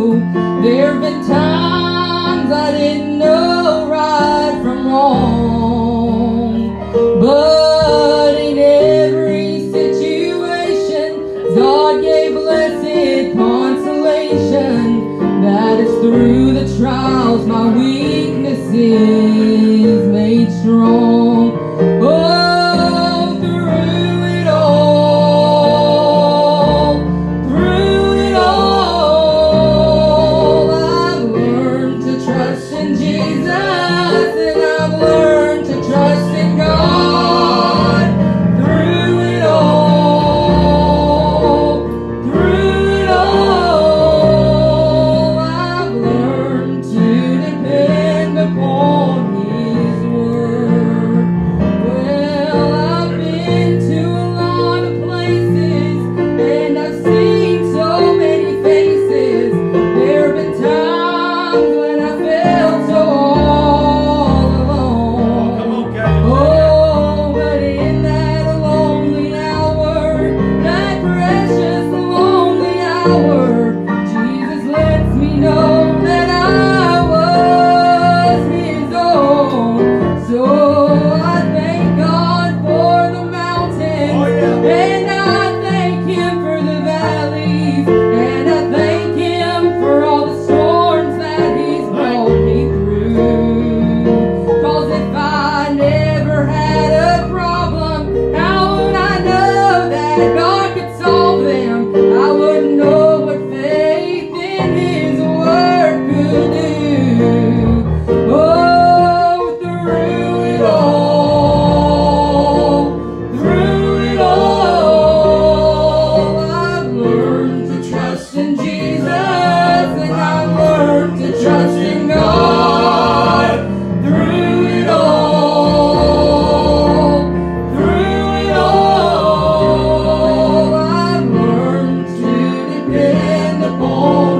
There have been times I didn't know right from wrong. But in every situation, God gave blessed consolation. That is through the trials my weaknesses made strong. 我 the.